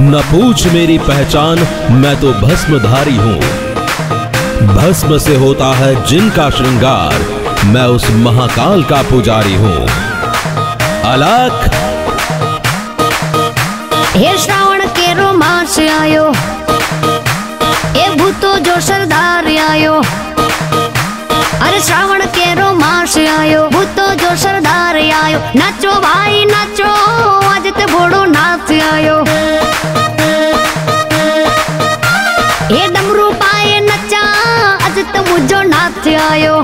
न पूछ मेरी पहचान, मैं तो भस्मधारी हूँ। भस्म से होता है जिनका श्रृंगार, मैं उस महाकाल का पुजारी हूँ। अलख હે શ્રાવણ કેરો માસ આયો એ ભૂતો જો સરદાર આયો અરે શ્રાવણ કેરો માસ આયો ભૂતો જો સરદાર આયો નાચો ભાઈ નાચો આજે તે ભોળો નાથ આયો હે ડમરૂ પાયે નચા આજે તો મુજો નાથ આયો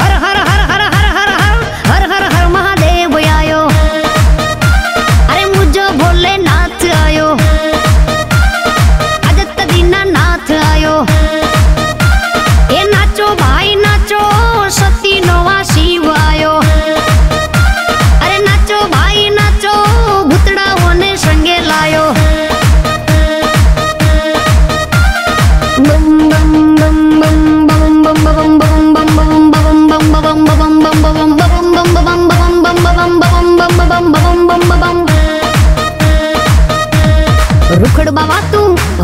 ஹர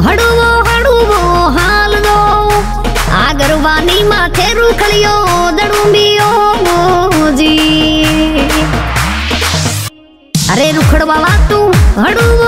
હળવો હળવો હાલવો આ ગરવાની માથે રૂખળ્યો દડુંબીઓ જી અરે રૂખડવા તું હળવો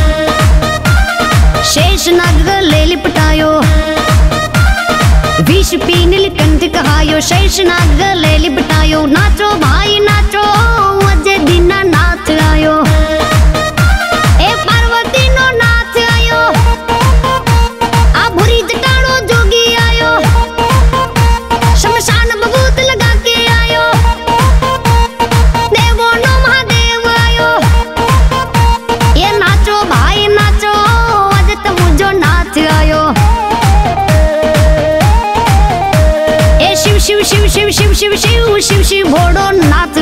बिटायो शेषनाग गले लिपटायो नाचो भा shoo shoo shoo shoo shoo shoo shoo shoo shoo shoo shoo shoo shoo